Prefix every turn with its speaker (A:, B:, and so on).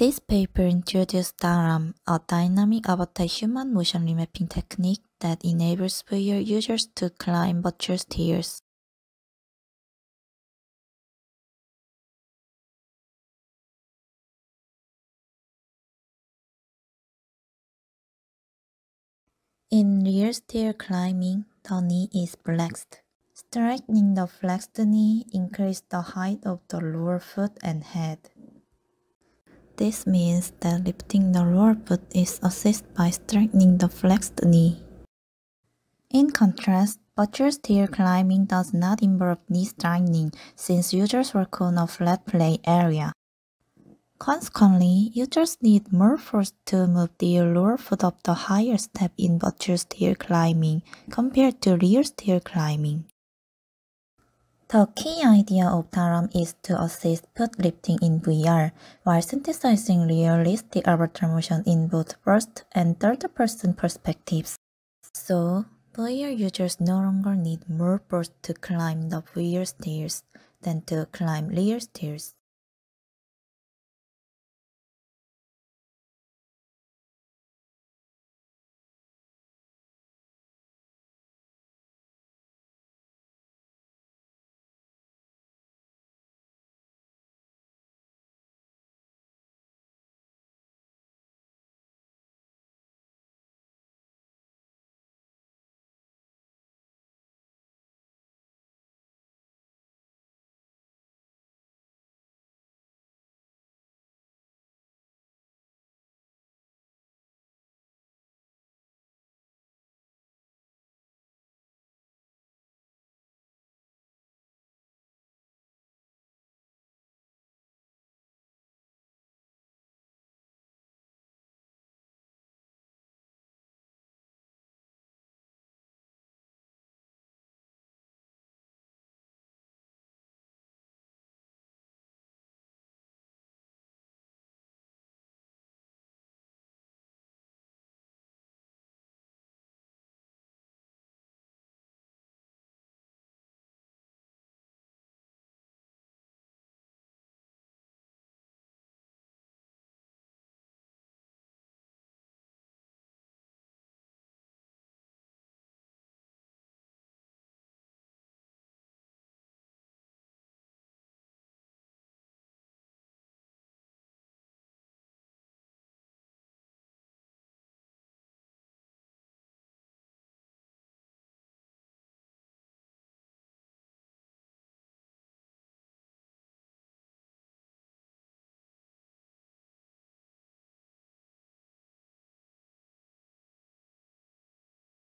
A: This paper introduced DARAM, um, a dynamic avatar human motion remapping technique that enables VR users to climb virtual stairs. In rear stair climbing, the knee is flexed. Straightening the flexed knee increases the height of the lower foot and head. This means that lifting the lower foot is assisted by straightening the flexed knee. In contrast, virtual stair climbing does not involve knee straightening since users work on a flat play area. Consequently, users need more force to move their lower foot up the higher step in virtual stair climbing compared to rear stair climbing. The key idea of DARAM is to assist foot lifting in VR while synthesizing realistic avatar motion in both first and third person perspectives. So, VR users no longer need more force to climb the VR stairs than to climb rear stairs.